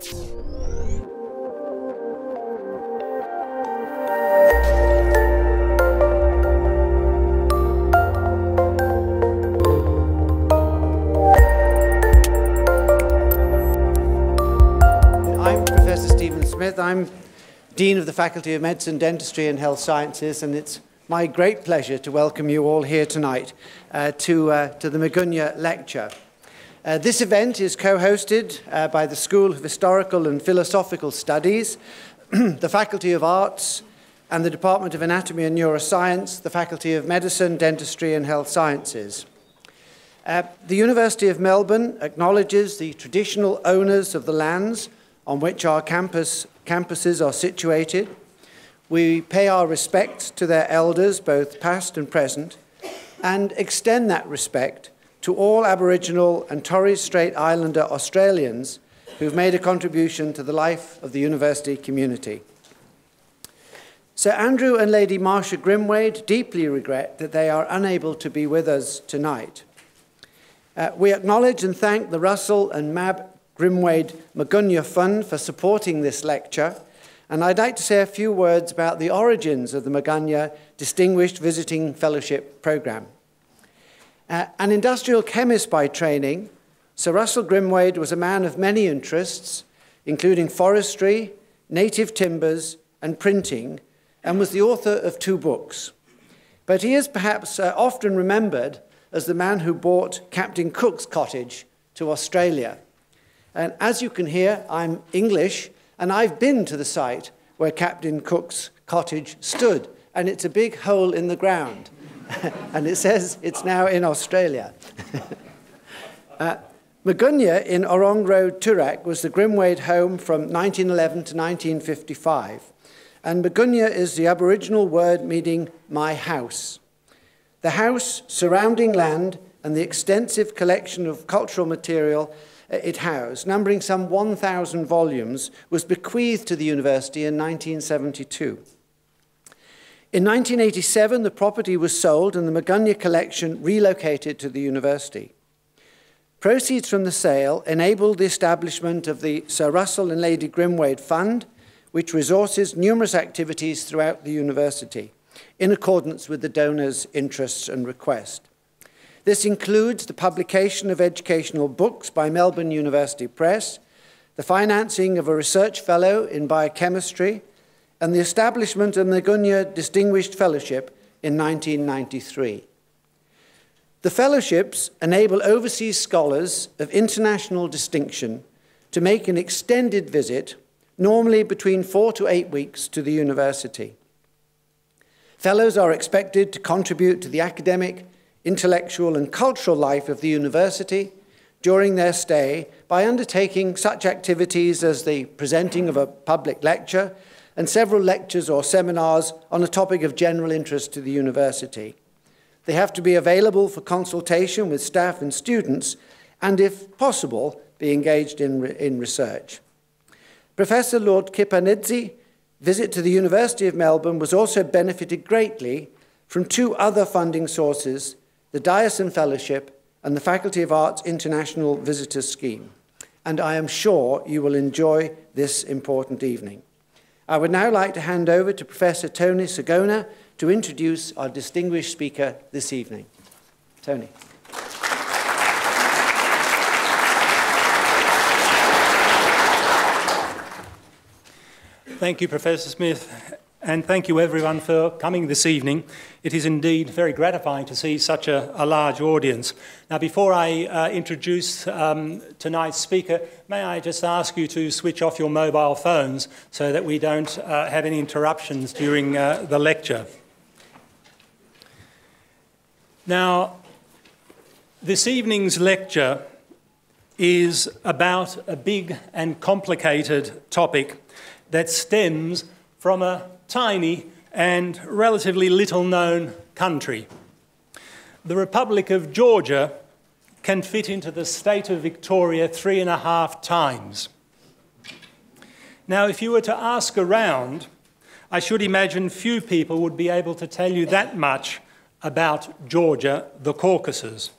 I'm Professor Stephen Smith. I'm Dean of the Faculty of Medicine, Dentistry and Health Sciences, and it's my great pleasure to welcome you all here tonight uh, to, uh, to the Miegunyah Lecture. Uh, this event is co-hosted uh, by the School of Historical and Philosophical Studies, the Faculty of Arts, and the Department of Anatomy and Neuroscience, the Faculty of Medicine, Dentistry and Health Sciences. Uh, the University of Melbourne acknowledges the traditional owners of the lands on which our campus, campuses are situated. We pay our respects to their elders, both past and present, and extend that respect to all Aboriginal and Torres Strait Islander Australians who've made a contribution to the life of the university community. Sir Andrew and Lady Marcia Grimwade deeply regret that they are unable to be with us tonight. Uh, we acknowledge and thank the Russell and Mab Grimwade Miegunyah Fund for supporting this lecture, and I'd like to say a few words about the origins of the Miegunyah Distinguished Visiting Fellowship Programme. Uh, an industrial chemist by training, Sir Russell Grimwade was a man of many interests, including forestry, native timbers, and printing, and was the author of two books. But he is perhaps uh, often remembered as the man who bought Captain Cook's cottage to Australia. And as you can hear, I'm English, and I've been to the site where Captain Cook's cottage stood, and it's a big hole in the ground. and it says it's now in Australia. uh, Miegunyah in Orrong Road, Toorak, was the Grimwade home from 1911 to 1955. And Miegunyah is the Aboriginal word meaning my house. The house, surrounding land, and the extensive collection of cultural material uh, it housed, numbering some 1,000 volumes, was bequeathed to the university in 1972. In 1987, the property was sold and the Miegunyah collection relocated to the university. Proceeds from the sale enabled the establishment of the Sir Russell and Lady Grimwade Fund, which resources numerous activities throughout the university in accordance with the donor's interests and request. This includes the publication of educational books by Melbourne University Press, the financing of a research fellow in biochemistry, and the establishment of the Miegunyah Distinguished Fellowship in 1993. The fellowships enable overseas scholars of international distinction to make an extended visit, normally between four to eight weeks, to the university. Fellows are expected to contribute to the academic, intellectual, and cultural life of the university during their stay by undertaking such activities as the presenting of a public lecture and several lectures or seminars on a topic of general interest to the university. They have to be available for consultation with staff and students, and if possible, be engaged in, re in research. Professor Lordkipanidze visit to the University of Melbourne was also benefited greatly from two other funding sources, the Dyson Fellowship and the Faculty of Arts International Visitors Scheme. And I am sure you will enjoy this important evening. I would now like to hand over to Professor Tony Sagona to introduce our distinguished speaker this evening. Tony. Thank you, Professor Smith, and thank you everyone for coming this evening. It is indeed very gratifying to see such a, a large audience. Now, before I uh, introduce um, tonight's speaker, may I just ask you to switch off your mobile phones so that we don't uh, have any interruptions during uh, the lecture. Now, this evening's lecture is about a big and complicated topic that stems from a tiny and relatively little known country. The Republic of Georgia can fit into the state of Victoria three and a half times. Now, if you were to ask around, I should imagine few people would be able to tell you that much about Georgia, the Caucasus.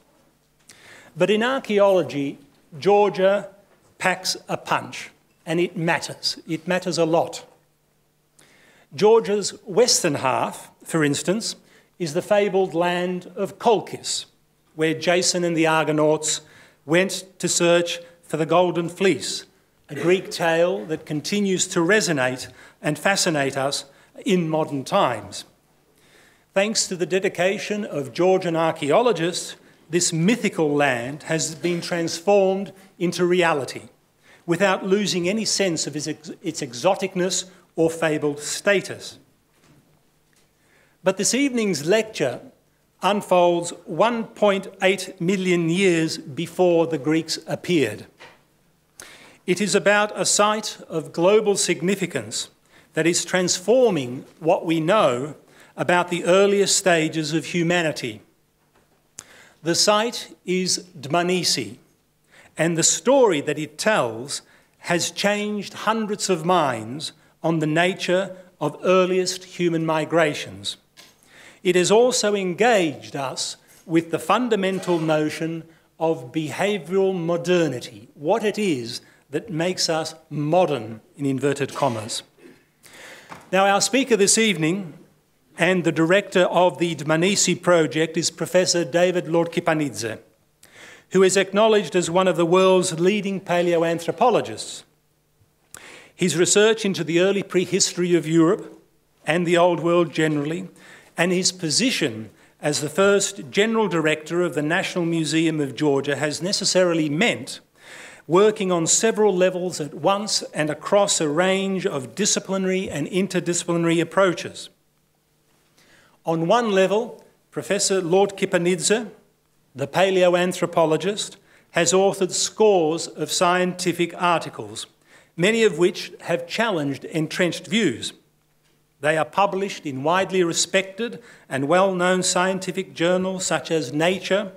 But in archaeology, Georgia packs a punch. and it matters. It matters a lot. Georgia's western half, for instance, is the fabled land of Colchis, where Jason and the Argonauts went to search for the Golden Fleece, a Greek tale that continues to resonate and fascinate us in modern times. Thanks to the dedication of Georgian archaeologists, this mythical land has been transformed into reality without losing any sense of its, its exoticness or fabled status. But this evening's lecture unfolds 1.8 million years before the Greeks appeared. It is about a site of global significance that is transforming what we know about the earliest stages of humanity. The site is Dmanisi, and the story that it tells has changed hundreds of minds on the nature of earliest human migrations. It has also engaged us with the fundamental notion of behavioural modernity, what it is that makes us modern, in inverted commas. Now, our speaker this evening and the director of the Dmanisi project is Professor David Lordkipanidze, who is acknowledged as one of the world's leading paleoanthropologists. His research into the early prehistory of Europe and the Old World generally and his position as the first general director of the National Museum of Georgia has necessarily meant working on several levels at once and across a range of disciplinary and interdisciplinary approaches. On one level, Professor Lordkipanidze, the paleoanthropologist, has authored scores of scientific articles, many of which have challenged entrenched views. They are published in widely respected and well known scientific journals such as Nature,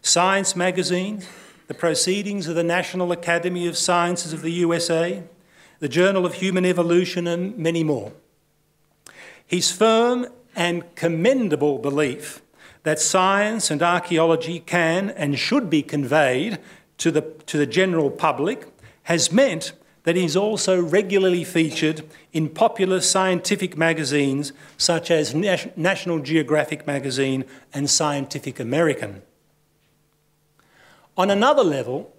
Science magazine, the Proceedings of the National Academy of Sciences of the USA, the Journal of Human Evolution, and many more. His firm and commendable belief that science and archaeology can and should be conveyed to the, to the general public has meant that he's also regularly featured in popular scientific magazines such as National Geographic magazine and Scientific American. On another level,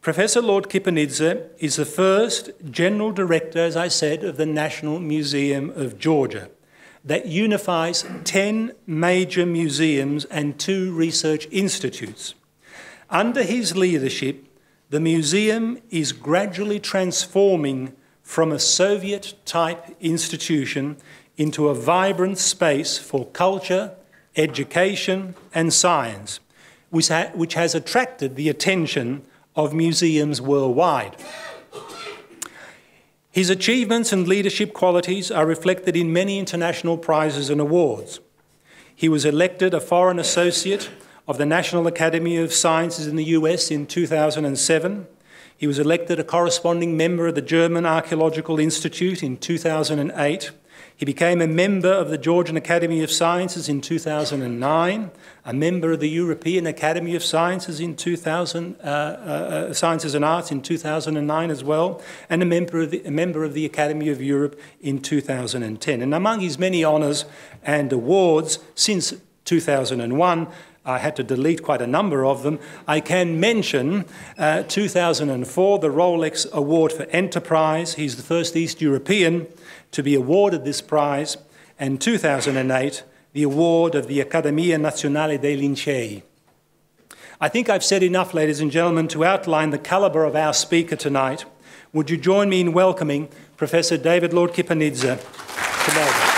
Professor Lordkipanidze is the first general director, as I said, of the National Museum of Georgia that unifies 10 major museums and two research institutes. Under his leadership, the museum is gradually transforming from a Soviet type institution into a vibrant space for culture, education, and science, which, ha which has attracted the attention of museums worldwide. His achievements and leadership qualities are reflected in many international prizes and awards. He was elected a Foreign Associate of the National Academy of Sciences in the US in 2007. He was elected a corresponding member of the German Archaeological Institute in 2008. He became a member of the Georgian Academy of Sciences in 2009, a member of the European Academy of Sciences in 2000, uh, uh, uh, Sciences and Arts in 2009 as well, and a member, of the, a member of the Academy of Europe in 2010. And among his many honours and awards since 2001, I had to delete quite a number of them. I can mention uh, 2004, the Rolex Award for Enterprise. He's the first East European to be awarded this prize, and 2008, the award of the Accademia Nazionale dei Lincei. I think I've said enough, ladies and gentlemen, to outline the calibre of our speaker tonight. Would you join me in welcoming Professor David Lordkipanidze to Melbourne?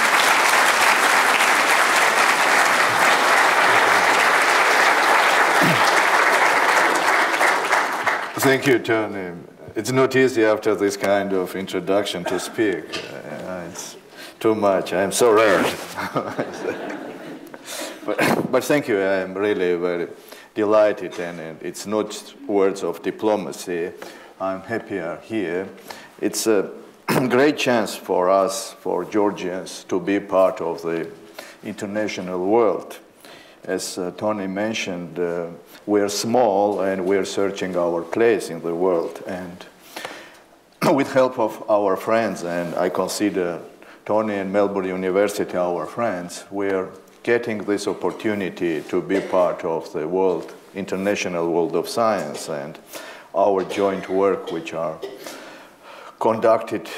Thank you, Tony. It's not easy after this kind of introduction to speak. Uh, it's too much. I'm so rare. but, but thank you. I'm really very delighted, and, it's not words of diplomacy. I'm happier here. It's a great chance for us, for Georgians, to be part of the international world. As uh, Tony mentioned, uh, we're small and we're searching our place in the world. And with help of our friends, and I consider Tony and Melbourne University our friends, we're getting this opportunity to be part of the world, international world of science, and our joint work, which are conducted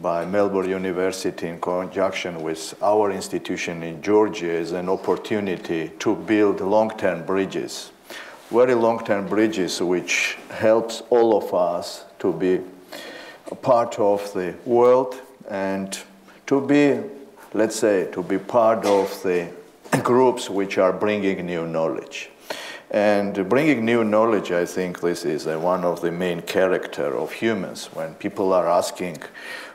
by Melbourne University in conjunction with our institution in Georgia is an opportunity to build long-term bridges, very long-term bridges which helps all of us to be a part of the world and to be, let's say, to be part of the groups which are bringing new knowledge. And bringing new knowledge, I think this is uh, one of the main character of humans. When people are asking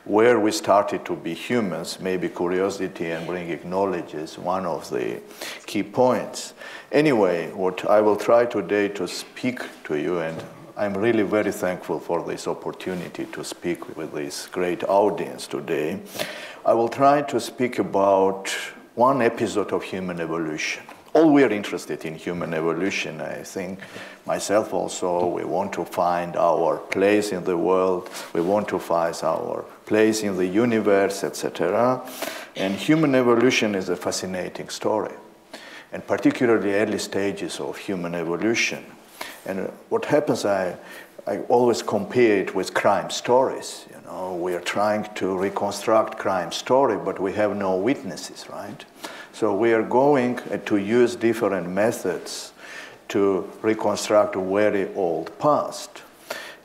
where we started to be humans, maybe curiosity and bringing knowledge is one of the key points. Anyway, what I will try today to speak to you, and I'm really very thankful for this opportunity to speak with this great audience today. I will try to speak about one episode of human evolution. All we are interested in human evolution, I think, myself also, we want to find our place in the world, we want to find our place in the universe, etc. And human evolution is a fascinating story, and particularly early stages of human evolution. And what happens, I, I always compare it with crime stories. You know, we are trying to reconstruct crime story, but we have no witnesses, right? So we are going uh, to use different methods to reconstruct a very old past.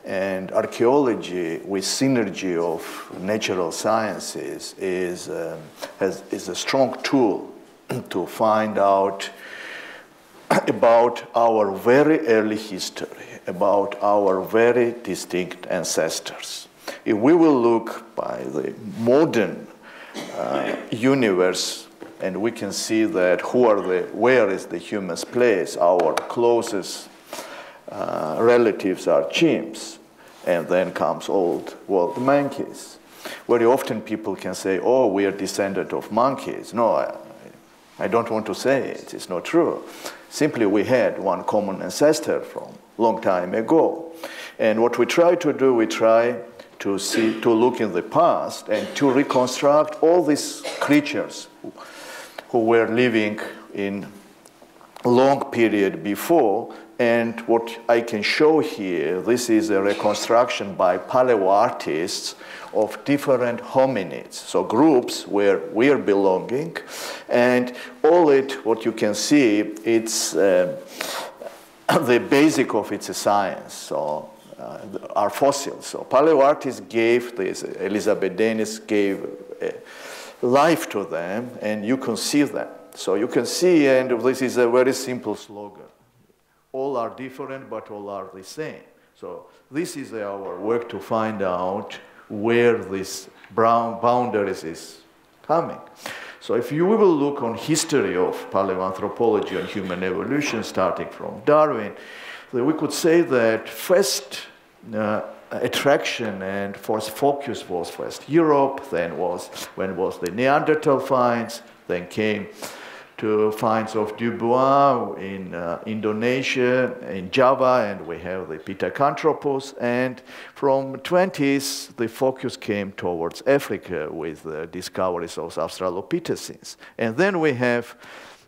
And archaeology, with synergy of natural sciences, is, um, has, is a strong tool to find out about our very early history, about our very distinct ancestors. If we will look by the modern uh, universe, and we can see that who are the, where is the human's place, our closest uh, relatives are chimps, and then comes old world monkeys. Very often people can say, oh, we are descendant of monkeys. No, I, I don't want to say it, it's not true. Simply we had one common ancestor from long time ago. And what we try to do, we try to see, to look in the past and to reconstruct all these creatures who were living in long period before and what I can show here, this is a reconstruction by paleoartists of different hominids, so groups where we are belonging. And all it, what you can see, it's uh, the basic of its a science. So uh, our fossils. So paleoartists gave this, Elizabeth Daynès gave uh, life to them, and you can see them. So you can see, and this is a very simple slogan all are different, but all are the same. So this is our work to find out where this brown boundaries is coming. So if you will look on history of paleoanthropology and human evolution, starting from Darwin, we could say that first uh, attraction and first focus was first Europe, then was when was the Neanderthal finds, then came to finds of Dubois in uh, Indonesia, in Java, and we have the Pithecanthropus. And from 20s, the focus came towards Africa with the discoveries of Australopithecines. And then we have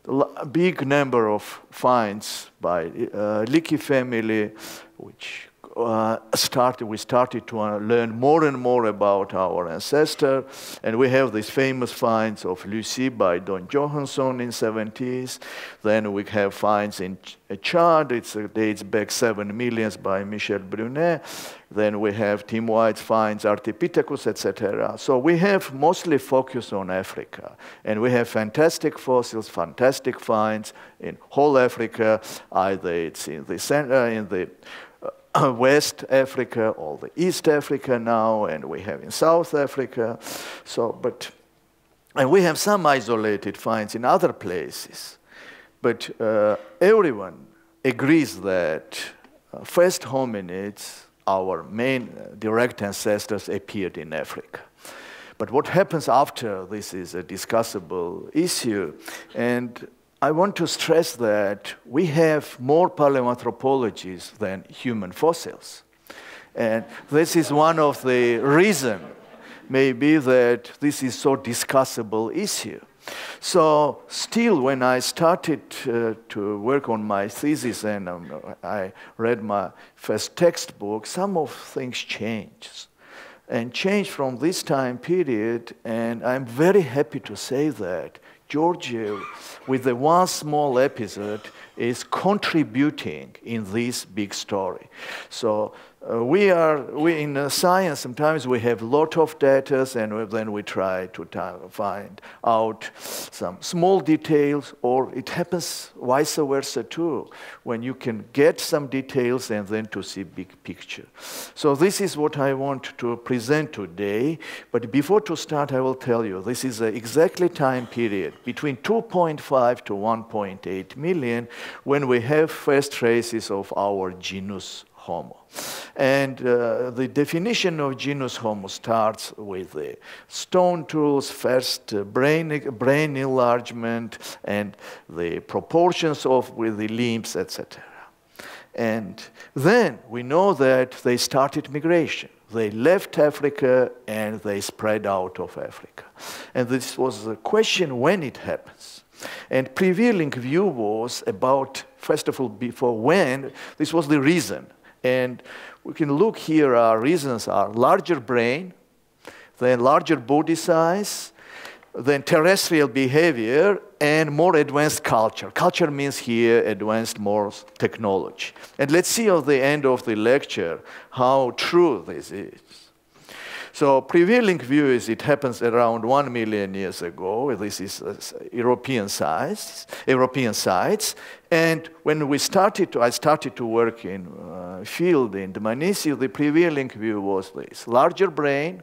a big number of finds by uh, Leakey family, which uh, started, we started to uh, learn more and more about our ancestor, and we have these famous finds of Lucy by Don Johanson in 70s. Then we have finds in uh, Chad, it uh, dates back seven millions by Michel Brunet. Then we have Tim White's finds Ardipithecus, etc. So we have mostly focused on Africa, and we have fantastic fossils, fantastic finds in whole Africa. Either it's in the center, in the West Africa, all the East Africa now, and we have in South Africa. So, but, and we have some isolated finds in other places. But uh, everyone agrees that uh, first hominids, our main uh, direct ancestors, appeared in Africa. But what happens after this is a discussable issue. And I want to stress that we have more paleoanthropologies than human fossils. And this is one of the reasons, maybe, that this is so discussable issue. So still, when I started uh, to work on my thesis and um, I read my first textbook, some of things changed and changed from this time period. And I'm very happy to say that Georgia, with the one small episode, is contributing in this big story. So uh, we are we in uh, science sometimes we have a lot of data and then we try to find out some small details or it happens vice versa too when you can get some details and then to see big picture so this is what i want to present today but before to start i will tell you this is exactly time period between 2.5 to 1.8 million when we have first traces of our genus Homo. And uh, the definition of genus Homo starts with the stone tools, first uh, brain, brain enlargement, and the proportions of with the limbs, etc. And then we know that they started migration. They left Africa and they spread out of Africa. And this was the question when it happens. And prevailing view was about, first of all, before when, this was the reason. And we can look here, our reasons are larger brain, then larger body size, then terrestrial behavior, and more advanced culture. Culture means here advanced more technology. And let's see at the end of the lecture how true this is. So prevailing view is it happens around one million years ago. This is uh, European size, European sites. And when we started to, I started to work in uh, field in Dmanisi, the prevailing view was this: larger brain,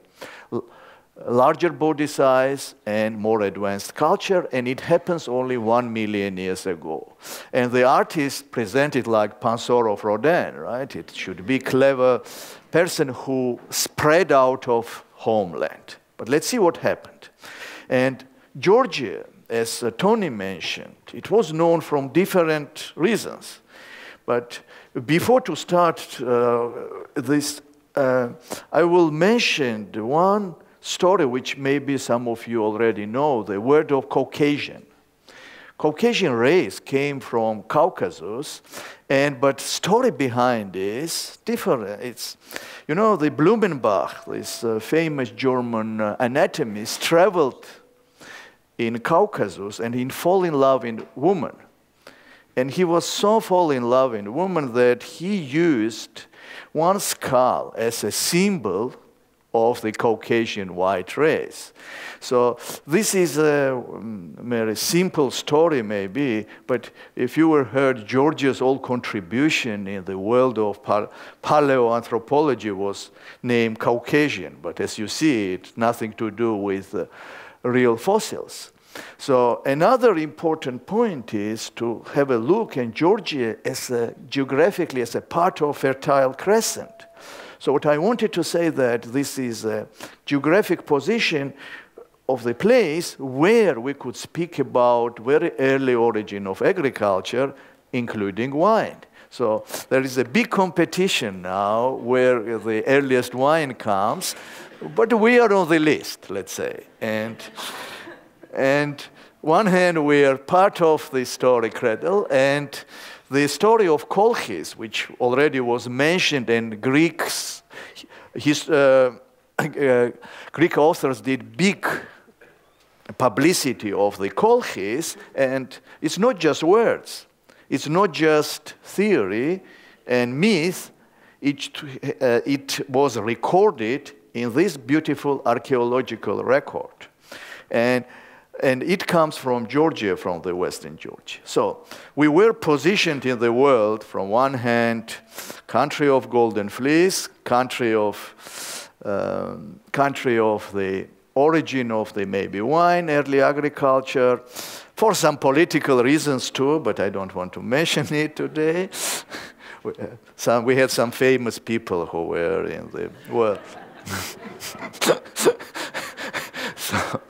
larger body size, and more advanced culture. And it happens only one million years ago. And the artist presented like Penseur of Rodin, right? It should be clever, person who spread out of homeland. But let's see what happened. And Georgia, as uh, Tony mentioned, it was known from different reasons. But before to start uh, this, uh, I will mention one story which maybe some of you already know, the word of Caucasian. Caucasian race came from Caucasus, and but story behind is different. It's, you know, the Blumenbach, this uh, famous German uh, anatomist, traveled in Caucasus and he fall in love in woman. And he was so fall in love in woman that he used one skull as a symbol of the Caucasian white race. So this is a um, very simple story maybe, but if you were heard Georgia's old contribution in the world of paleoanthropology was named Caucasian, but as you see, it's nothing to do with uh, real fossils. So another important point is to have a look at Georgia as a, geographically as a part of Fertile Crescent. So what I wanted to say that this is a geographic position of the place where we could speak about very early origin of agriculture, including wine. So there is a big competition now where the earliest wine comes, but we are on the list, let's say. And, and one hand, we are part of the story cradle, and the story of Colchis, which already was mentioned, and Greeks, his, uh, uh, Greek authors did big publicity of the Colchis, and it's not just words, it's not just theory and myth, it, uh, it was recorded in this beautiful archaeological record. And and it comes from Georgia, from the western Georgia. So we were positioned in the world, from one hand, country of golden fleece, country of, um, country of the origin of the maybe wine, early agriculture, for some political reasons too, but I don't want to mention it today. some, we had some famous people who were in the world. so,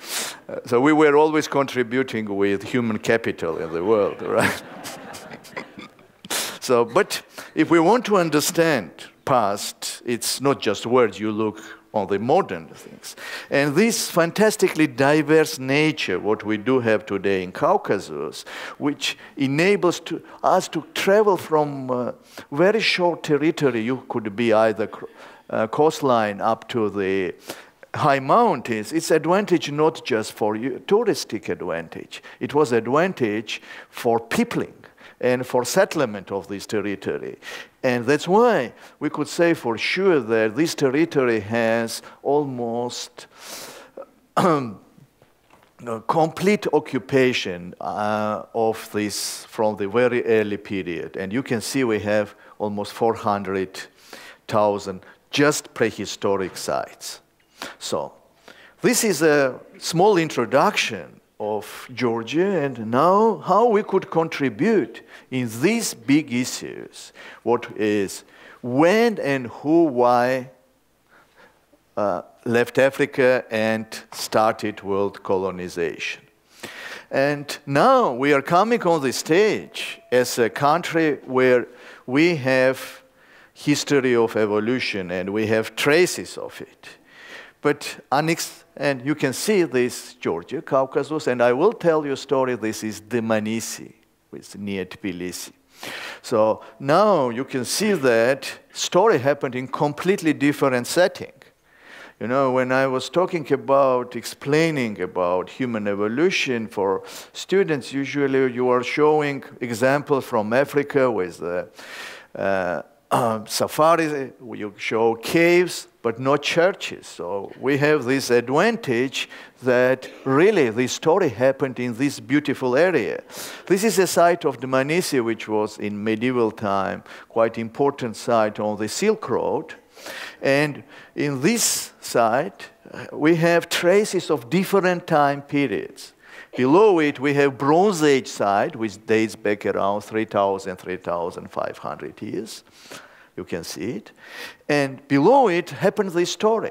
so we were always contributing with human capital in the world, right? so, but if we want to understand past, it's not just words, you look on the modern things. And this fantastically diverse nature, what we do have today in Caucasus, which enables to, us to travel from uh, very short territory, you could be either uh, coastline up to the high mountains, it's advantage not just for touristic advantage. It was advantage for peopling and for settlement of this territory. And that's why we could say for sure that this territory has almost complete occupation uh, of this from the very early period. And you can see we have almost 400,000 just prehistoric sites. So this is a small introduction of Georgia and now how we could contribute in these big issues. What is when and who, why uh, left Africa and started world colonization. And now we are coming on the stage as a country where we have history of evolution and we have traces of it. But and you can see this Georgia, Caucasus, and I will tell you a story. This is Dmanisi, which is near Tbilisi. So now you can see that story happened in completely different setting. You know, when I was talking about explaining about human evolution for students, usually you are showing examples from Africa with the uh, uh, safaris, you show caves, but no churches. So we have this advantage that really this story happened in this beautiful area. This is a site of Dmanisi, which was in medieval time quite important site on the Silk Road. And in this site, we have traces of different time periods. Below it, we have Bronze Age site, which dates back around 3,000, 3,500 years. You can see it. And below it happened this story.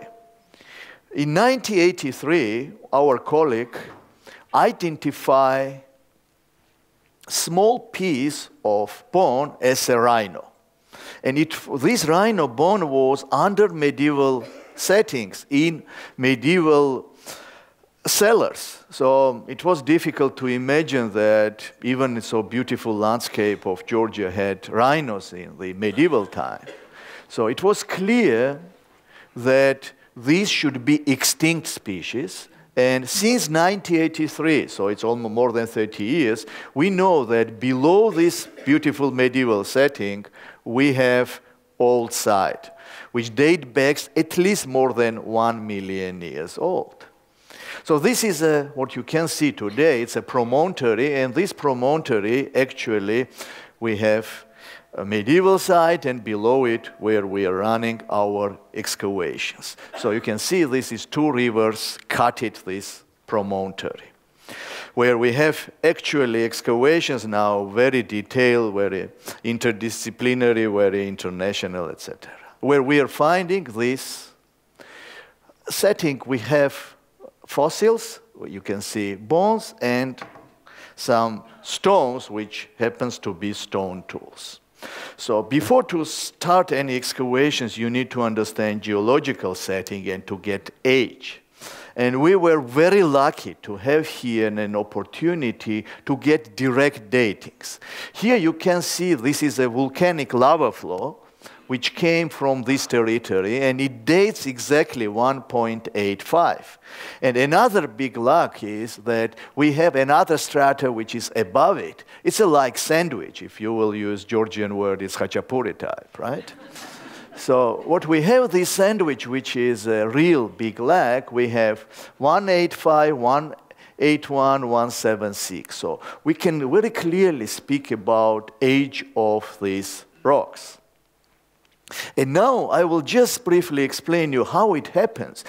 In 1983, our colleague identified small piece of bone as a rhino. And it, this rhino bone was under medieval settings in medieval cellars. So it was difficult to imagine that even so beautiful landscape of Georgia had rhinos in the medieval time. So it was clear that these should be extinct species. And since 1983, so it's almost more than 30 years, we know that below this beautiful medieval setting, we have old site, which date back at least more than one million years old. So this is a, what you can see today. It's a promontory, and this promontory, actually, we have a medieval site, and below it, where we are running our excavations. So you can see this is two rivers cut it, this promontory where we have actually excavations now very detailed, very interdisciplinary, very international, etc. Where we are finding this setting, we have fossils, you can see bones and some stones, which happens to be stone tools. So before to start any excavations, you need to understand geological setting and to get age. And we were very lucky to have here an opportunity to get direct datings. Here you can see this is a volcanic lava flow which came from this territory, and it dates exactly 1.85. And another big luck is that we have another strata which is above it. It's a like sandwich, if you will use Georgian word, it's khachapuri type, right? so what we have this sandwich, which is a real big lag, we have 185, 181, 176. So we can very clearly speak about age of these rocks. And now I will just briefly explain you how it happens.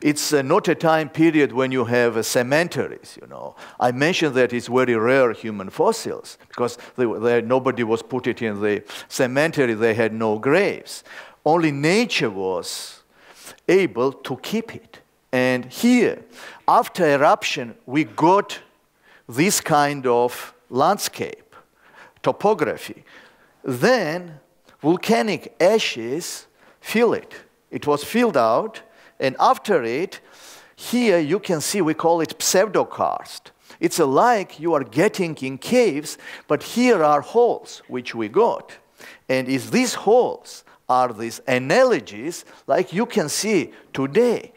It's uh, not a time period when you have uh, cemeteries, you know. I mentioned that it's very rare human fossils because they, they, nobody was put it in the cemetery. They had no graves. Only nature was able to keep it. And here, after eruption, we got this kind of landscape, topography. Then volcanic ashes fill it. It was filled out, and after it, here you can see we call it pseudokarst. It's like you are getting in caves, but here are holes which we got. And is these holes are these analogies like you can see today.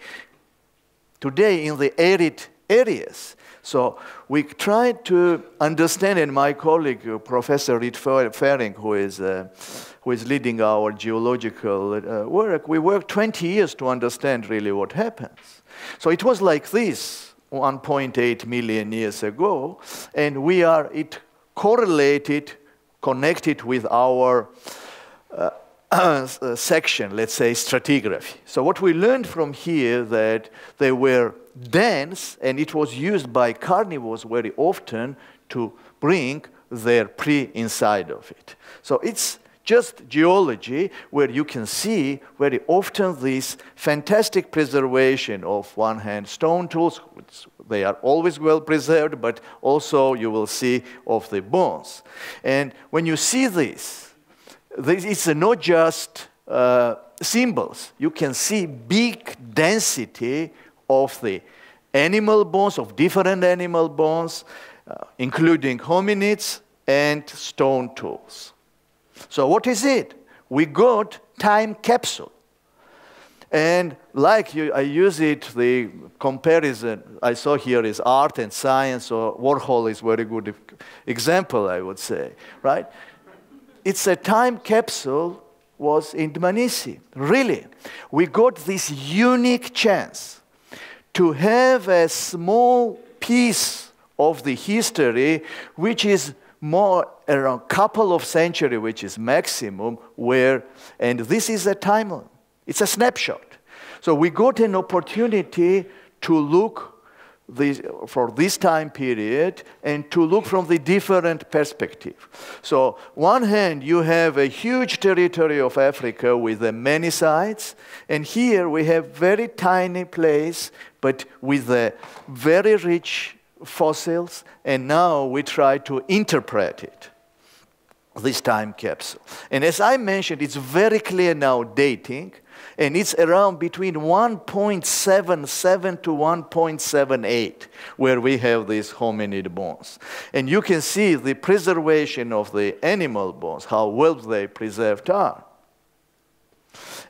Today in the arid areas. So we tried to understand, and my colleague, uh, Professor Reid Ferring, who is, uh, who is leading our geological uh, work, we worked 20 years to understand really what happens. So it was like this 1.8 million years ago, and we are it correlated, connected with our uh, uh, section, let's say stratigraphy. So what we learned from here that they were dense, and it was used by carnivores very often to bring their prey inside of it. So it's just geology where you can see very often this fantastic preservation of one hand stone tools, they are always well preserved, but also you will see of the bones. And when you see this, this it's not just uh, symbols. You can see big density of the animal bones, of different animal bones, uh, including hominids and stone tools. So what is it? We got time capsule. And like you, I use it, the comparison I saw here is art and science, or Warhol is very good example, I would say, right? It's a time capsule was in Dmanisi. Really, we got this unique chance to have a small piece of the history which is more around couple of century, which is maximum, where, and this is a timeline. It's a snapshot. So we got an opportunity to look this, for this time period and to look from the different perspective. So one hand, you have a huge territory of Africa with many sites, and here we have very tiny place, but with a very rich fossils, and now we try to interpret it, this time capsule. And as I mentioned, it's very clear now dating, and it's around between 1.77 to 1.78 where we have these hominid bones. And you can see the preservation of the animal bones, how well they preserved are.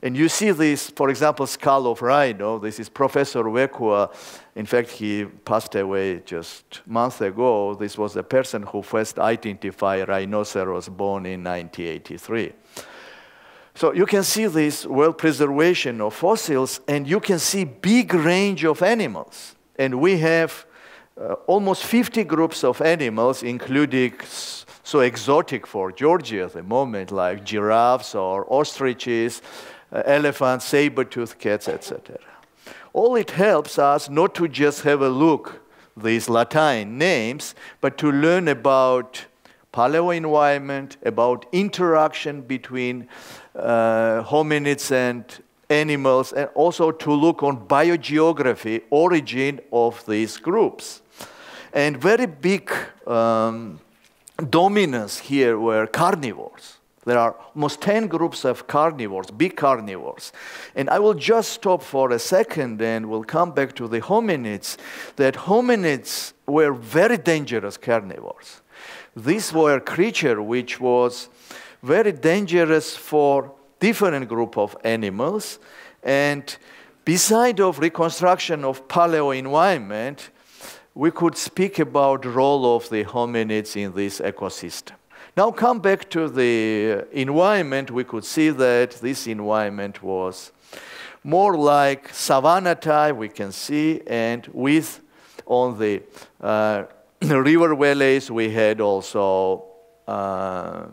And you see this, for example, skull of rhino. This is Professor Vekua. In fact, he passed away just a month ago. This was the person who first identified rhinoceros bone in 1983. So you can see this well preservation of fossils, and you can see big range of animals. And we have uh, almost 50 groups of animals, including so exotic for Georgia at the moment, like giraffes or ostriches, elephants, saber-toothed cats, etc. All it helps us not to just have a look these Latin names, but to learn about paleo environment, about interaction between uh, hominids and animals, and also to look on biogeography, origin of these groups. And very big um, dominance here were carnivores. There are almost 10 groups of carnivores, big carnivores. And I will just stop for a second and we'll come back to the hominids. That hominids were very dangerous carnivores. These were creature which was very dangerous for different group of animals. And beside of reconstruction of paleo environment, we could speak about role of the hominids in this ecosystem. Now come back to the environment, we could see that this environment was more like savanna type, we can see, and with on the uh, river valleys, we had also uh,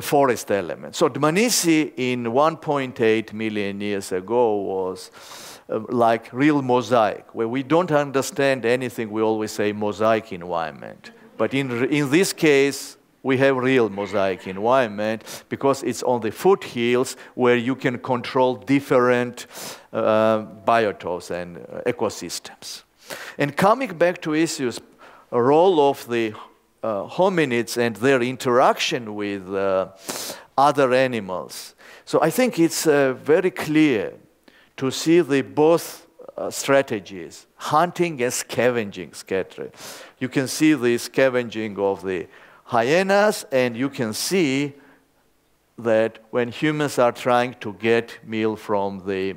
forest elements. So Dmanisi in 1.8 million years ago was uh, like real mosaic, where we don't understand anything, we always say mosaic environment. But in, in this case, we have real mosaic environment because it's on the foothills where you can control different uh, biotopes and uh, ecosystems. And coming back to issues, role of the uh, hominids and their interaction with uh, other animals. So I think it's uh, very clear to see the both uh, strategies, hunting and scavenging scattering. You can see the scavenging of the hyenas, and you can see that when humans are trying to get meal from the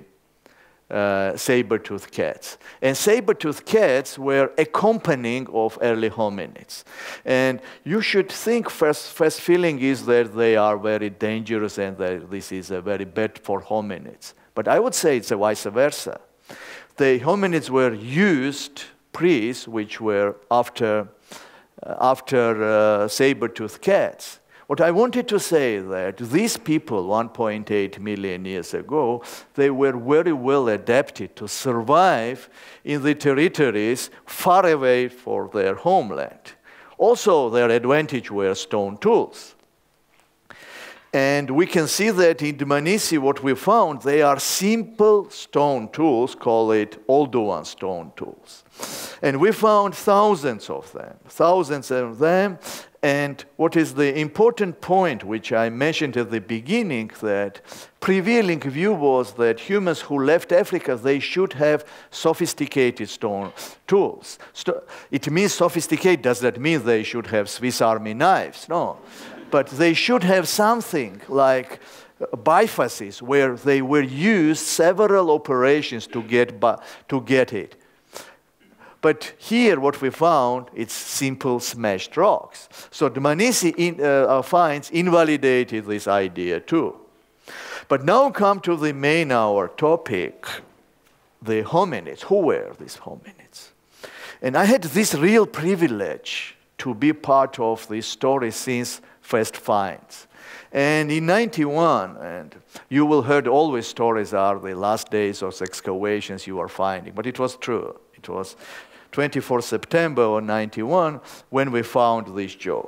uh, saber-toothed cats. And saber-toothed cats were accompanying of early hominids. And you should think first, first feeling is that they are very dangerous and that this is a very bad for hominids. But I would say it's a vice versa. The hominids were used, priests, which were after, after uh, saber-toothed cats, what I wanted to say is that these people, 1.8 million years ago, they were very well adapted to survive in the territories far away from their homeland. Also, their advantage were stone tools. And we can see that in Dmanisi, what we found, they are simple stone tools, call it Oldowan stone tools. And we found thousands of them, thousands of them, and what is the important point, which I mentioned at the beginning, that prevailing view was that humans who left Africa, they should have sophisticated stone tools. It means sophisticated, does that mean they should have Swiss Army knives? No. But they should have something like bifaces where they were used several operations to get, to get it. But here, what we found, it's simple smashed rocks. So Dmanisi in, uh, uh, finds invalidated this idea too. But now come to the main our topic, the hominids. Who were these hominids? And I had this real privilege to be part of this story since first finds. And in 91, and you will heard always stories are the last days of excavations you are finding, but it was true. It was 24 September of 91 when we found this jaw.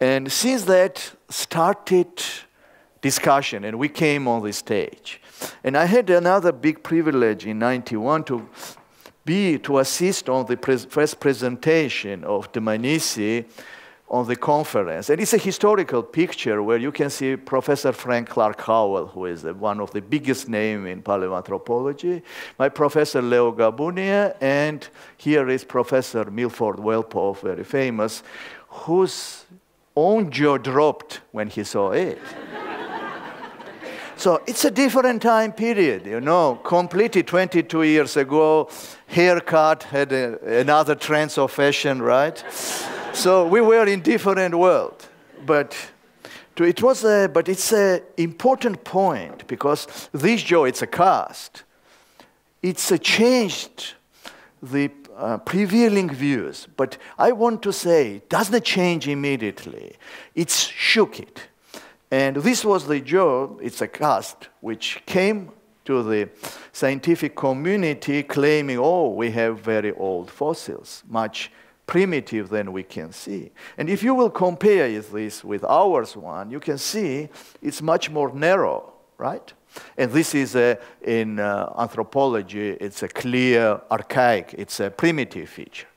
And since that started discussion and we came on the stage. And I had another big privilege in 91 to be to assist on the pres first presentation of Dmanisi on the conference. And it's a historical picture where you can see Professor Frank Clark Howell, who is one of the biggest names in paleoanthropology, my Professor Leo Gabunia, and here is Professor Milford Wolpoff, very famous, whose own jaw dropped when he saw it. So it's a different time period, you know. Completely 22 years ago, haircut had a, another trend of fashion, right? So we were in different world, but it was a, but it's an important point because this jaw, it's a cast. It's a changed the uh, prevailing views, but I want to say it doesn't change immediately. It's shook it. And this was the jaw, it's a cast, which came to the scientific community claiming, oh, we have very old fossils, much primitive than we can see. And if you will compare this with ours one, you can see it's much more narrow, right? And this is a, in uh, anthropology, it's a clear archaic, it's a primitive feature.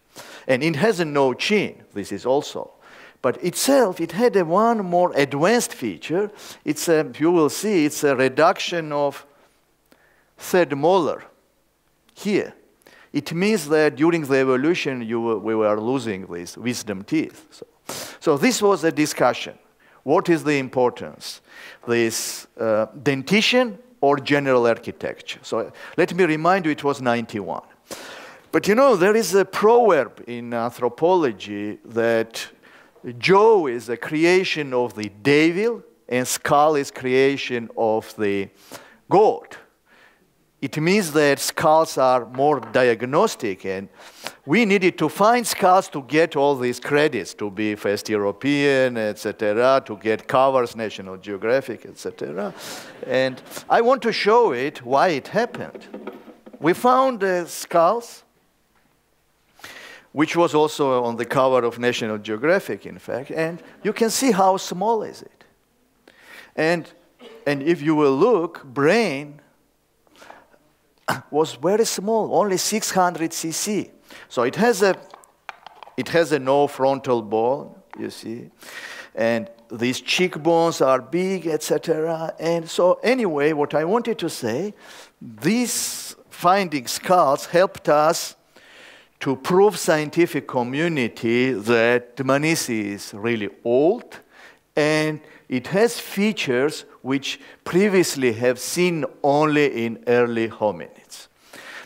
And it has no chin, this is also. But itself, it had a one more advanced feature. It's a, you will see, it's a reduction of third molar here. It means that during the evolution, you, we were losing these wisdom teeth. So, so this was a discussion. What is the importance? This uh, dentition or general architecture? So let me remind you, it was 91. But you know, there is a proverb in anthropology that jaw is a creation of the devil and skull is creation of the God it means that skulls are more diagnostic and we needed to find skulls to get all these credits to be first european etc to get covers national geographic etc and i want to show it why it happened. We found the skulls which was also on the cover of national geographic in fact and you can see how small is it. And and if you will look brain was very small, only 600 cc. So it has a, it has a no frontal bone, you see. and these cheekbones are big, etc. And so, anyway, what I wanted to say, these finding skulls helped us to prove scientific community that Dmanisi is really old and it has features which previously have seen only in early hominids.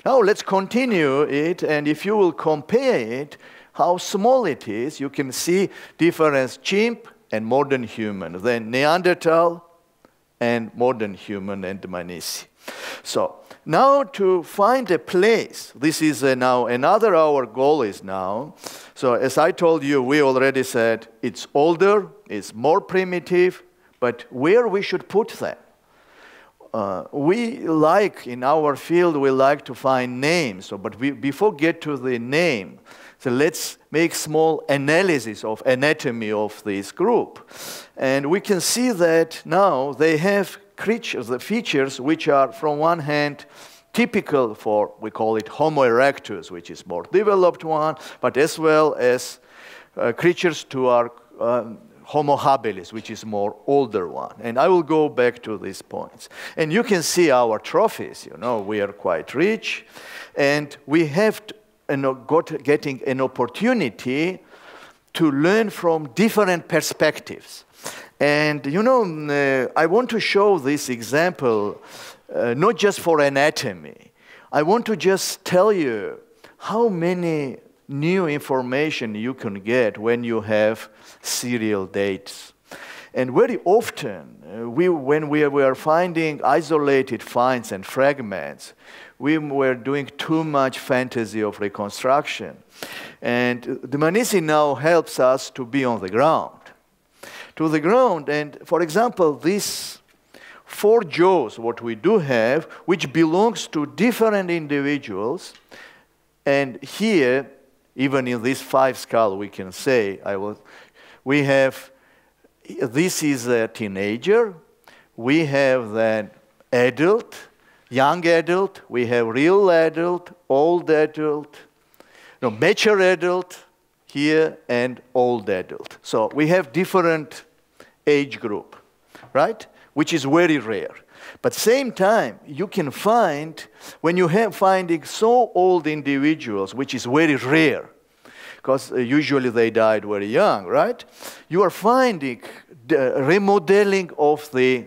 Now let's continue it and if you will compare it, how small it is, you can see difference chimp and modern human, then Neanderthal and modern human and Dmanisi. So now to find a place, this is a now another our goal is now. So as I told you, we already said it's older, it's more primitive, but where we should put them? Uh, we like in our field we like to find names. So but we, before get to the name so let's make small analysis of anatomy of this group. And we can see that now they have creatures, the features which are, from one hand, typical for, we call it Homo erectus, which is more developed one, but as well as uh, creatures to our uh, Homo habilis, which is more older one. And I will go back to these points. And you can see our trophies, you know, we are quite rich, and we have to, you know, got, getting an opportunity to learn from different perspectives. And you know, uh, I want to show this example uh, not just for anatomy. I want to just tell you how many new information you can get when you have serial dates. And very often, uh, we, when we were finding isolated finds and fragments, we were doing too much fantasy of reconstruction. And Dmanisi now helps us to be on the ground to the ground. And for example, these four jaws, what we do have, which belongs to different individuals, and here, even in this five skull, we can say, I will, we have, this is a teenager, we have that adult, young adult, we have real adult, old adult, no, mature adult, here and old adult. So we have different age group, right? Which is very rare. But same time, you can find, when you have finding so old individuals, which is very rare, because uh, usually they died very young, right? You are finding the remodeling of the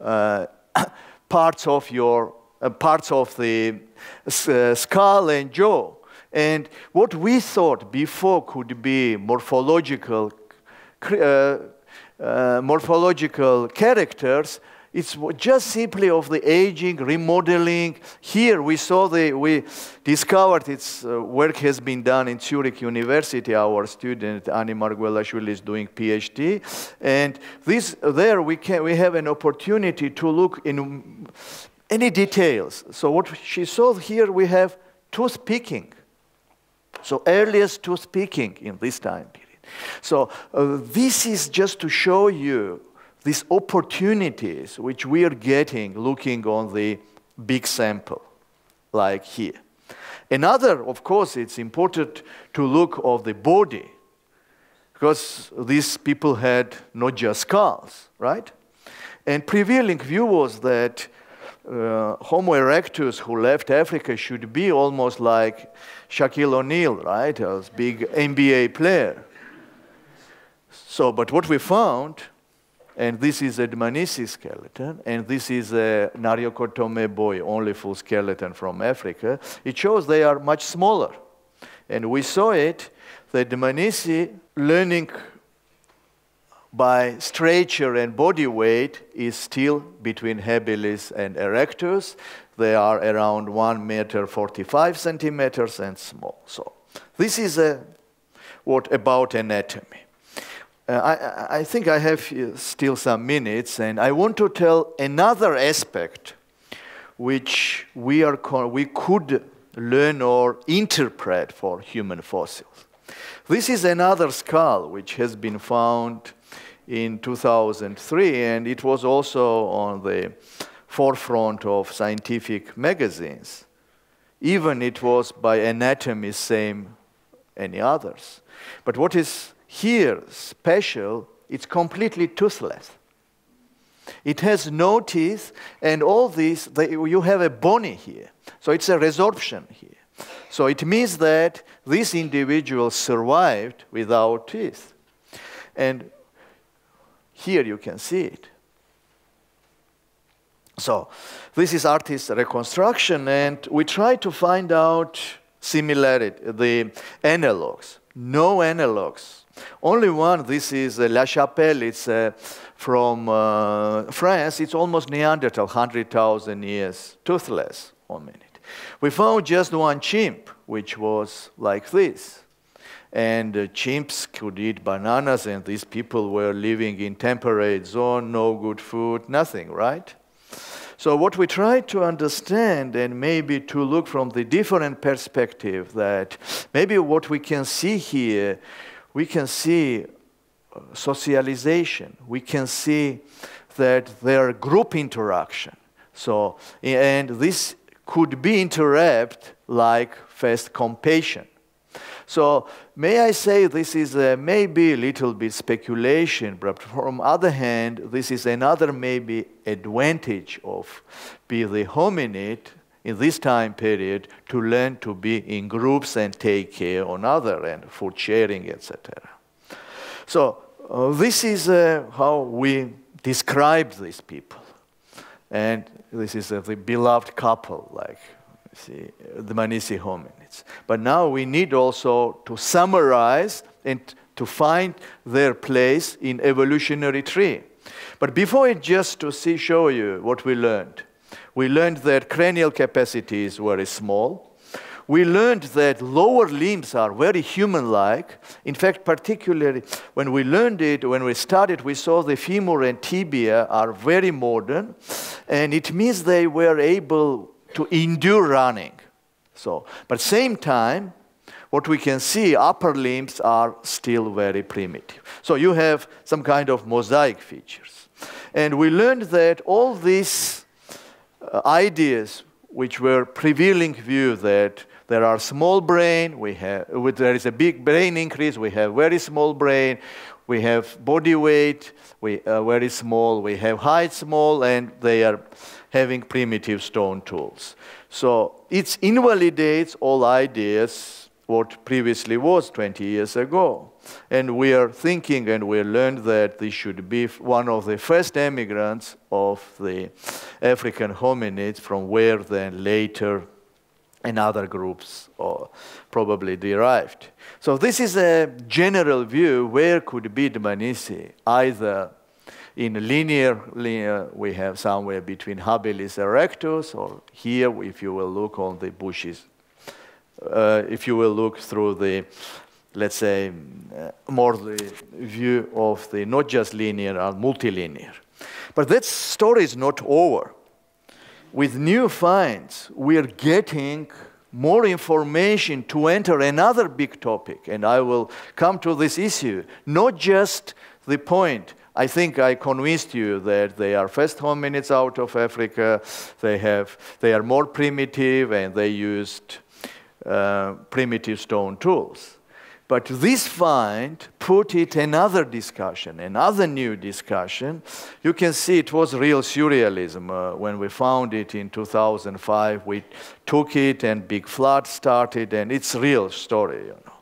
uh, parts of your uh, parts of the uh, skull and jaw and what we thought before could be morphological, uh, uh, morphological characters, it's just simply of the aging, remodeling. Here we saw the, we discovered its uh, work has been done in Zurich University. Our student Annie Margvelashvili is doing PhD. And this, there we, can, we have an opportunity to look in any details. So what she saw here, we have tooth picking. So earliest tooth speaking in this time period. So uh, this is just to show you these opportunities which we are getting looking on the big sample, like here. Another, of course, it's important to look of the body, because these people had not just skulls, right? And prevailing view was that uh, Homo erectus who left Africa should be almost like Shaquille O'Neal, right? As big NBA player. So, but what we found, and this is a Dmanisi skeleton, and this is a Nariokotome boy, only full skeleton from Africa, it shows they are much smaller. And we saw it, the Dmanisi learning by stature and body weight is still between habilis and erectus. They are around 1 meter 45 centimeters and small. So this is a, what about anatomy. Uh, I, I think I have still some minutes, and I want to tell another aspect which we, are we could learn or interpret for human fossils. This is another skull which has been found in 2003, and it was also on the forefront of scientific magazines. Even it was by anatomy same any others. But what is here special it's completely toothless. It has no teeth, and all this, they, you have a bony here. So it's a resorption here. So it means that this individual survived without teeth. And here you can see it. So this is artist reconstruction, and we try to find out similarity, the analogs. No analogs. Only one, this is uh, La Chapelle, it's uh, from uh, France, it's almost Neanderthal, 100,000 years, toothless one minute. We found just one chimp, which was like this. And uh, chimps could eat bananas, and these people were living in temperate zone, no good food, nothing, right? So what we try to understand and maybe to look from the different perspective that maybe what we can see here, we can see uh, socialization. We can see that there are group interaction. So, and this could be interrupt like first compassion. So may I say this is a, maybe a little bit speculation, but from other hand, this is another maybe advantage of be the hominid in this time period to learn to be in groups and take care on other and food sharing, etc. So uh, this is uh, how we describe these people. And this is uh, the beloved couple, like see, the Dmanisi hominids. But now we need also to summarize and to find their place in evolutionary tree. But before it, just to see, show you what we learned. We learned that cranial capacity is very small we learned that lower limbs are very human-like. In fact, particularly when we learned it, when we started, we saw the femur and tibia are very modern, and it means they were able to endure running. So, but same time, what we can see, upper limbs are still very primitive. So you have some kind of mosaic features. And we learned that all these Uh, ideas, which were prevailing view that there are small brain, we have, uh, there is a big brain increase, we have very small brain, we have body weight, we are very small, we have height small, and they are having primitive stone tools. So it invalidates all ideas what previously was 20 years ago. And we are thinking and we learned that this should be one of the first emigrants of the African hominids from where then later and other groups or probably derived. So this is a general view where could be Dmanisi, either in linear, linear, we have somewhere between habilis erectus, or here, if you will look on the bushes, uh, if you will look through the, let's say, uh, more the view of the not just linear or multilinear. But that story is not over with new finds, we are getting more information to enter another big topic. And I will come to this issue. Not just the point. I think I convinced you that they are first hominids out of Africa. They, have, they are more primitive and they used uh, primitive stone tools. But this find put it another discussion, another new discussion. You can see it was real surrealism. Uh, when we found it in 2005, we took it and big flood started, and it's real story, you know.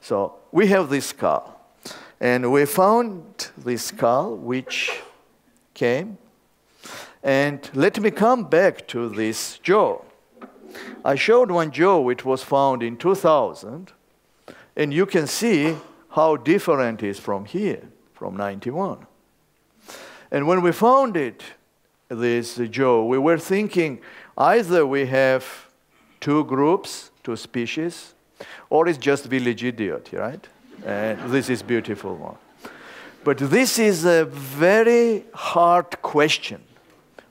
So we have this skull, and we found this skull which came. And let me come back to this jaw. I showed one jaw which was found in 2000 and you can see how different it is from here, from 91. And when we found it, this Joe, we were thinking either we have two groups, two species, or it's just village idiot, right? And this is beautiful one. But this is a very hard question,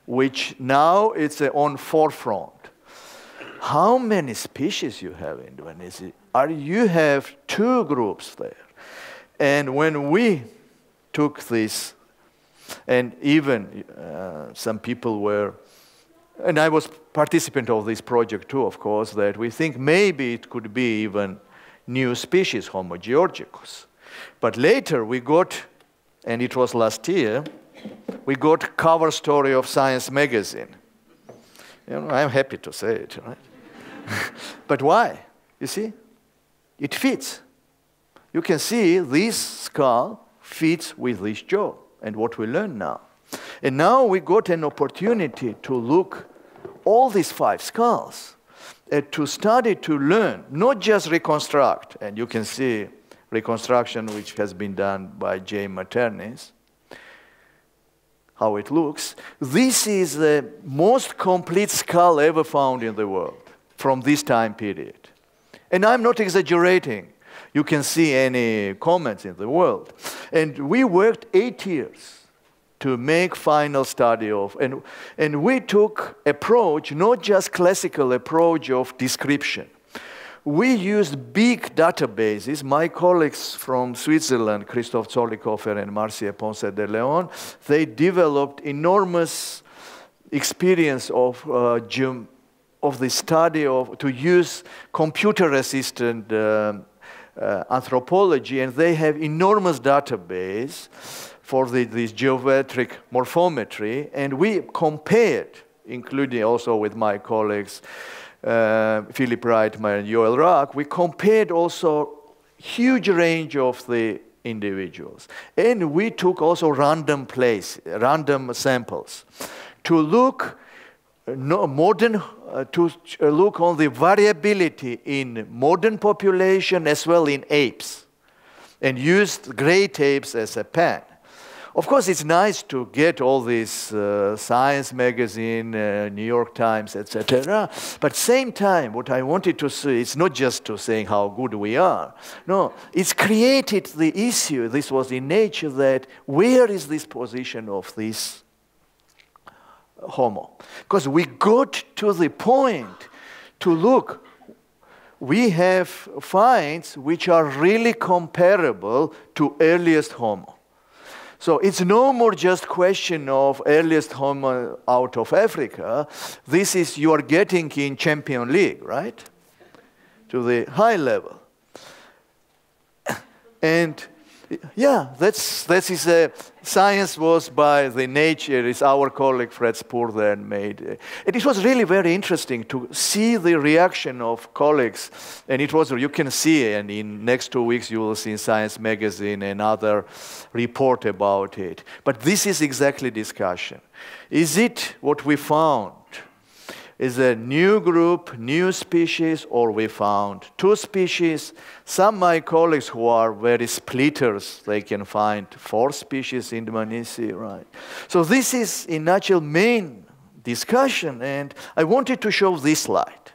which now it's on forefront. How many species you have in Dmanisi? are you have two groups there. And when we took this, and even uh, some people were, and I was participant of this project too, of course, that we think maybe it could be even new species, Homo georgicus. But later we got and it was last year, we got cover story of Science magazine. You know, I'm happy to say it, right? but why? You see, it fits. You can see this skull fits with this jaw, and what we learn now. And now we got an opportunity to look all these five skulls, to study, to learn, not just reconstruct. And you can see reconstruction which has been done by Jay Matternes, how it looks. This is the most complete skull ever found in the world from this time period. And I'm not exaggerating. You can see any comments in the world. And we worked eight years to make final study of, and, and we took approach, not just classical approach of description, we used big databases. My colleagues from Switzerland, Christoph Zollikofer and Marcia Ponce de Leon, they developed enormous experience of, uh, of the study of, to use computer-assisted uh, uh, anthropology, and they have enormous database for the, this geometric morphometry, and we compared, including also with my colleagues, uh, Philip Rightmire and Joel Rak, we compared also huge range of the individuals. And we took also random place, random samples to look uh, no, modern, uh, to uh, look on the variability in modern population as well in apes and used great apes as a pen. Of course, it's nice to get all these uh, science magazine, uh, New York Times, etc. But same time, what I wanted to say is not just to saying how good we are. No, it's created the issue. This was in nature that where is this position of this Homo? Because we got to the point to look we have finds which are really comparable to earliest Homo. So it's no more just question of earliest Homo uh, out of Africa. This is you are getting in Champion League, right? To the high level. And yeah, that's, that is a, science was by the nature, is our colleague Fred Spoor then made. And it was really very interesting to see the reaction of colleagues. And it was, you can see, and in next two weeks you will see in Science Magazine another report about it. But this is exactly discussion. Is it what we found is a new group, new species, or we found two species. Some my colleagues who are very splitters, they can find four species in Dmanisi, right? So this is in natural main discussion, and I wanted to show this slide,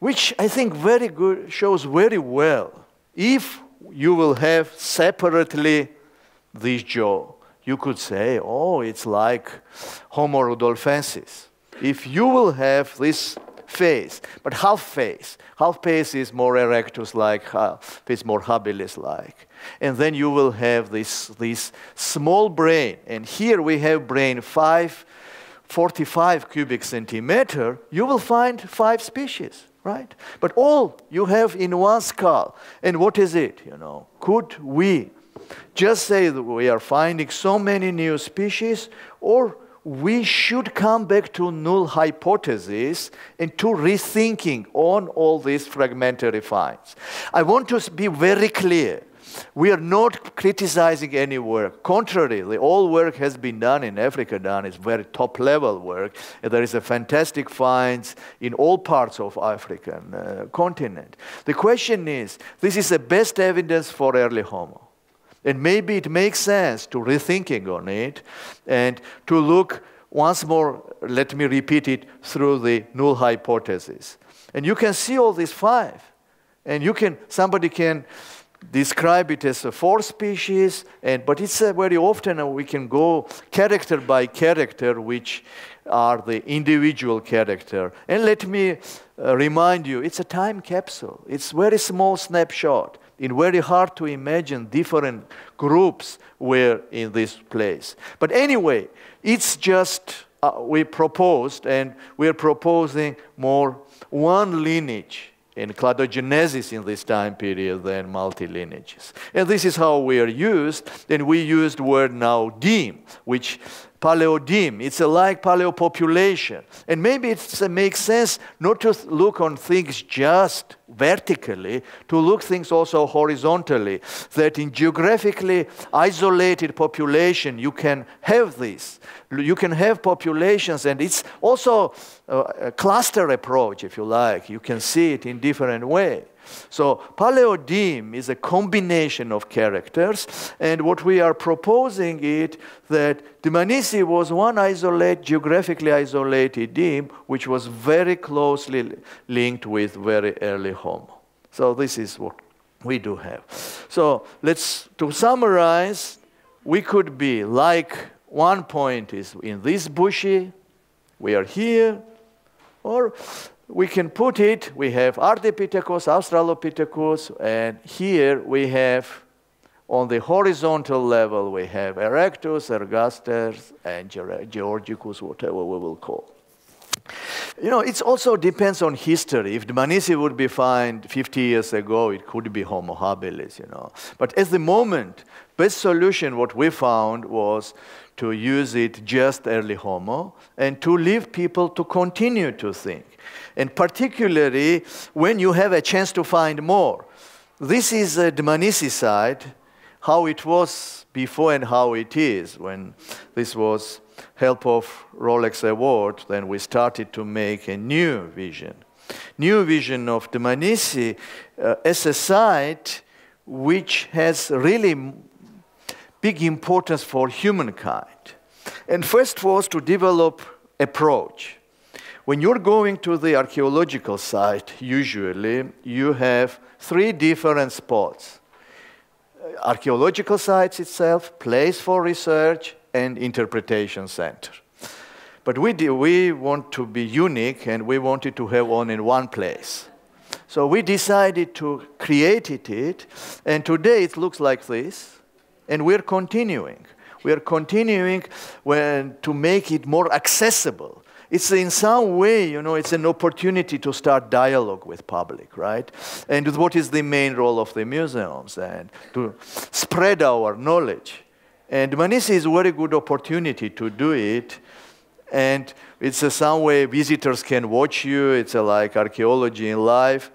which I think very good shows very well. If you will have separately this jaw, you could say, oh, it's like Homo rudolfensis if you will have this face, but half face, half face is more erectus like, half face more habilis like. And then you will have this, this small brain. And here we have brain 5, 45 cubic centimeter. You will find five species, right? But all you have in one skull. And what is it, you know? Could we just say that we are finding so many new species or we should come back to null hypothesis and to rethinking on all these fragmentary finds. I want to be very clear. We are not criticizing any work. Contrary, all work has been done in Africa done. It's very top level work. There is a fantastic finds in all parts of African uh, continent. The question is, this is the best evidence for early Homo. And maybe it makes sense to rethinking on it and to look once more, let me repeat it, through the null hypothesis. And you can see all these five. And you can, somebody can describe it as a four species, and, but it's a very often we can go character by character, which are the individual character. And let me uh, remind you, it's a time capsule. It's very small snapshot. It's very hard to imagine different groups were in this place. But anyway, it's just uh, we proposed, and we're proposing more one lineage in cladogenesis in this time period than multilineages. And this is how we are used. And we used word now deme, which paleodeme. It's a like paleopopulation. And maybe it makes sense not to look on things just vertically, to look things also horizontally. That in geographically isolated population, you can have this. You can have populations, and it's also a cluster approach, if you like. You can see it in different ways. So paleodeme is a combination of characters, and what we are proposing is that Dmanisi was one isolate, geographically isolated deme, which was very closely linked with very early Homo. So this is what we do have. So let's, to summarize, we could be like one point is in this bushy, we are here, or we can put it, we have Ardipithecus, Australopithecus, and here we have, on the horizontal level, we have Erectus, Ergaster, and Georgicus, whatever we will call. You know, it also depends on history. If Dmanisi would be found 50 years ago, it could be Homo habilis, you know. But at the moment, best solution, what we found was to use it just early Homo and to leave people to continue to think and particularly when you have a chance to find more. This is the Dmanisi side, how it was before and how it is. When this was help of Rolex Award, then we started to make a new vision. New vision of Dmanisi uh, as a site which has really big importance for humankind. And first was to develop approach. When you're going to the archaeological site, usually you have three different spots. Archaeological sites itself, place for research, and interpretation center. But we, we want to be unique and we wanted to have in one place. So we decided to create it, and today it looks like this, and we're continuing. We are continuing when, to make it more accessible it's in some way, you know, it's an opportunity to start dialogue with public, right? And what is the main role of the museums and to spread our knowledge. And Dmanisi is a very good opportunity to do it. And it's a some way visitors can watch you. It's like archaeology in live,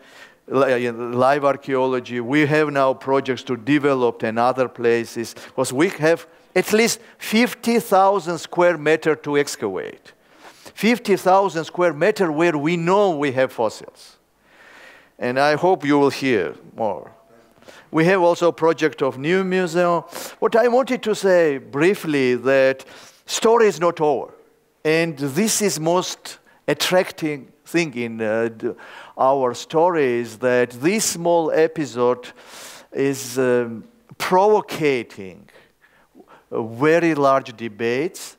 live archaeology. We have now projects to develop in other places because we have at least 50,000 square meter to excavate. 50,000 square meter where we know we have fossils. And I hope you will hear more. We have also a project of new museum. What I wanted to say briefly that story is not over. And this is most attracting thing in uh, our story is that this small episode is um, provoking very large debates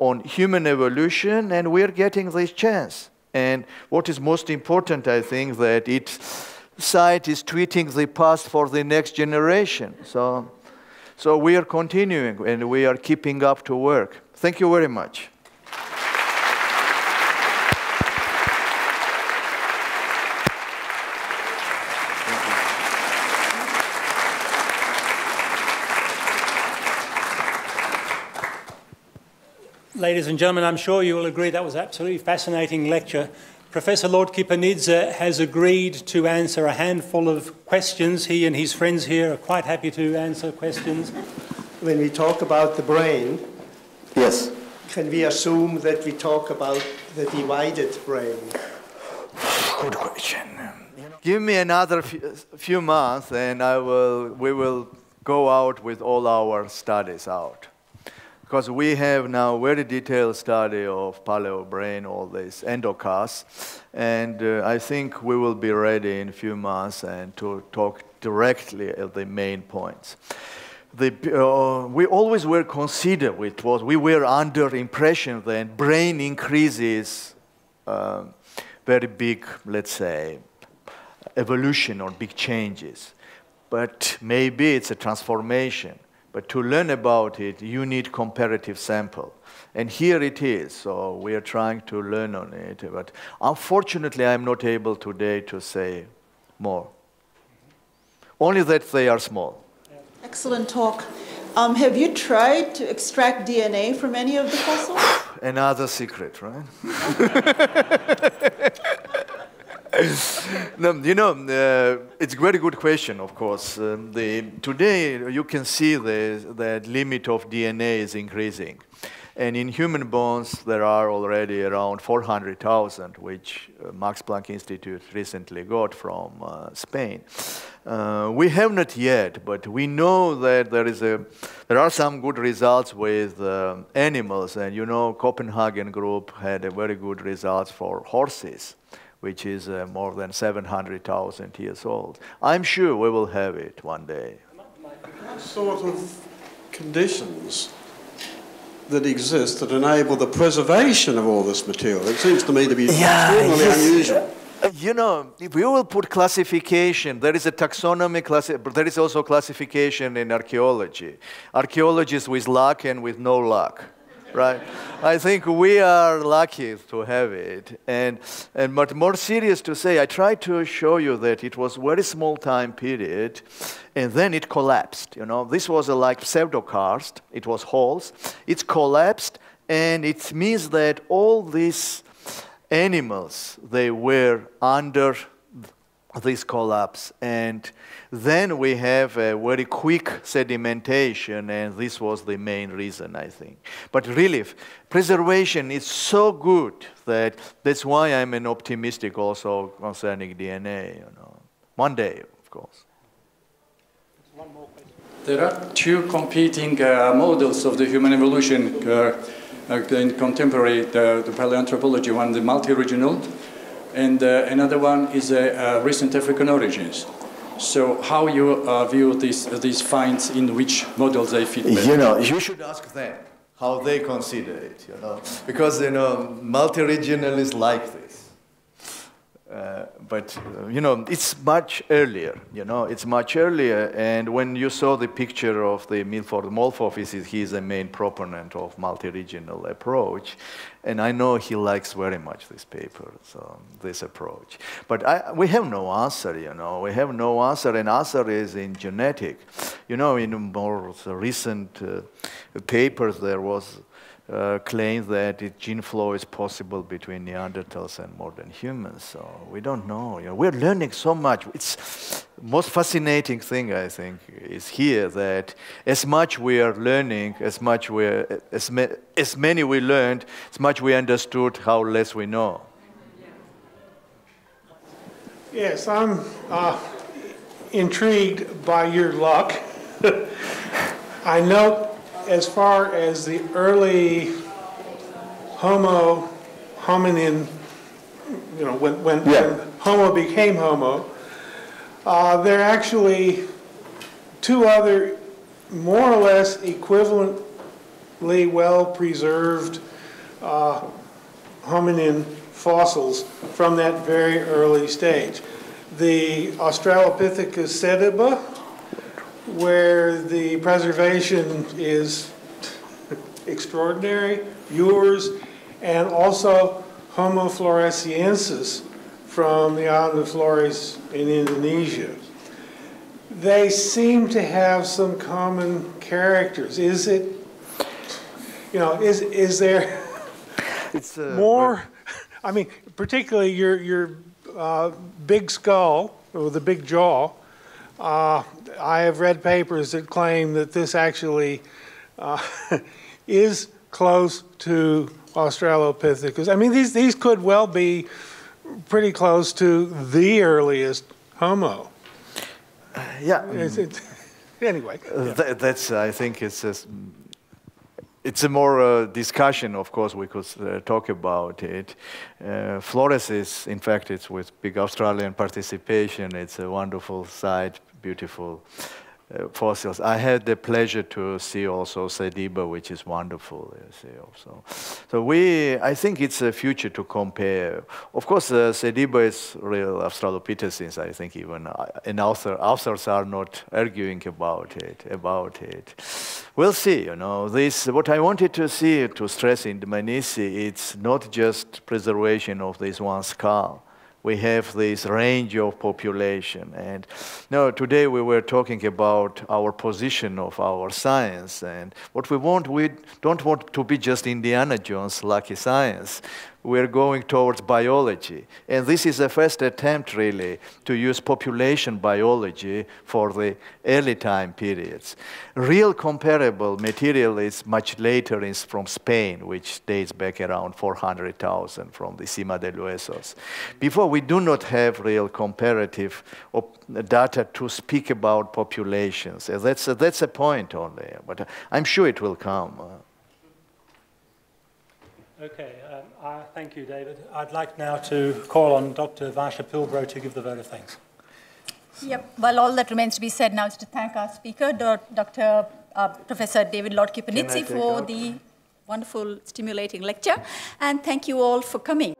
on human evolution, and we're getting this chance. And what is most important, I think, that it site is tweeting the past for the next generation. So, so we are continuing and we are keeping up to work. Thank you very much. Ladies and gentlemen, I'm sure you will agree that was an absolutely fascinating lecture. Professor Lordkipanidze has agreed to answer a handful of questions. He and his friends here are quite happy to answer questions. When we talk about the brain, yes, can we assume that we talk about the divided brain? Good question. Give me another few months, and I will. We will go out with all our studies out because we have now very detailed study of paleo brain, all this endocasts, and uh, I think we will be ready in a few months and to talk directly at the main points. The, uh, we always were considered, it was, we were under impression that brain increases uh, very big, let's say, evolution or big changes. But maybe it's a transformation but to learn about it, you need comparative sample. And here it is, so we are trying to learn on it. But unfortunately, I'm not able today to say more. Only that they are small. Excellent talk. Um, have you tried to extract DNA from any of the fossils? Another secret, right? no, you know, uh, it's a very good question, of course. Um, the, today, you can see the, the limit of DNA is increasing. And in human bones, there are already around 400,000, which uh, Max Planck Institute recently got from uh, Spain. Uh, we have not yet, but we know that there, is a, there are some good results with uh, animals. And you know, Copenhagen group had a very good results for horses which is uh, more than 700,000 years old. I'm sure we will have it one day. What sort of conditions that exist that enable the preservation of all this material? It seems to me to be Yeah, extremely yes. unusual. Uh, You know, if we will put classification, there is a taxonomy, classi- but there is also classification in archaeology. Archaeologists with luck and with no luck, right? I think we are lucky to have it. And, and but more serious to say, I tried to show you that it was very small time period, and then it collapsed. You know, this was a like pseudokarst. It was holes. It's collapsed, and it means that all these animals they were under this collapse. And then we have a very quick sedimentation and this was the main reason i think. But really f- preservation is so good that that's why i'm an optimistic also concerning dna you know. One day of course. There are two competing uh, models of the human evolution uh, uh, in contemporary the, the paleoanthropology. One, the multi-regional, and uh, another one is uh, uh, recent African origins. So, how you view these these finds in which models they fit? better? You know, you should ask them how they consider it, you know, because, you know, multi-regional is like this. Uh, but, uh, you know, it's much earlier, you know, it's much earlier. And when you saw the picture of the Milford Wolpoff, he is he's a main proponent of multi-regional approach. And I know he likes very much this paper, so this approach. But I, we have no answer, you know. We have no answer, and answer is in genetic. You know, in more recent uh, papers, there was uh, claims that it, gene flow is possible between Neanderthals and modern humans. So we don't know. You know. We're learning so much. It's most fascinating thing I think is here that as much we are learning, as much we are, as, ma- as many we learned, as much we understood, how less we know. Yes, I'm uh, intrigued by your luck. I note as far as the early Homo hominin, you know, when, when, Yeah. when Homo became Homo, uh, there are actually two other more or less equivalently well-preserved uh, hominin fossils from that very early stage. The Australopithecus sediba, where the preservation is extraordinary, yours, and also Homo floresiensis from the island of Flores in Indonesia. They seem to have some common characters. Is it, you know, is, is there It's uh, more, I mean, particularly your, your uh, big skull or the big jaw. Uh, I have read papers that claim that this actually uh, is close to Australopithecus. I mean, these, these could well be pretty close to the earliest Homo. yeah. It's, it's, anyway. Uh, tha- that's, I think, it's s- it's a more uh, discussion. Of course, we could uh, talk about it. Uh, Flores is, in fact, it's with big Australian participation. It's a wonderful site, beautiful fossils. I had the pleasure to see also Sediba, which is wonderful. You see also. So we, I think it's a future to compare. Of course, uh, Sediba is real Australopithecines. I think even uh, and author, authors are not arguing about it. About it. We'll see. You know, this what I wanted to see to stress in Dmanisi. It's not just preservation of this one skull we have this range of population. And no, today we were talking about our position of our science. And what we want, we don't want to be just Indiana Jones, lucky science. We're going towards biology. And this is the first attempt, really, to use population biology for the early time periods. Real comparable material is much later is from Spain, which dates back around 400,000 from the Sima de Huesos. Before, we do not have real comparative data to speak about populations. That's a, that's a point only, but I'm sure it will come. Okay, uh, thank you, David. I'd like now to call on Dr. Varsha Pilbrow to give the vote of thanks. Yep. Well, all that remains to be said now is to thank our speaker, Dr. Uh, Professor David Lordkipanidze, for the wonderful, stimulating lecture. And thank you all for coming.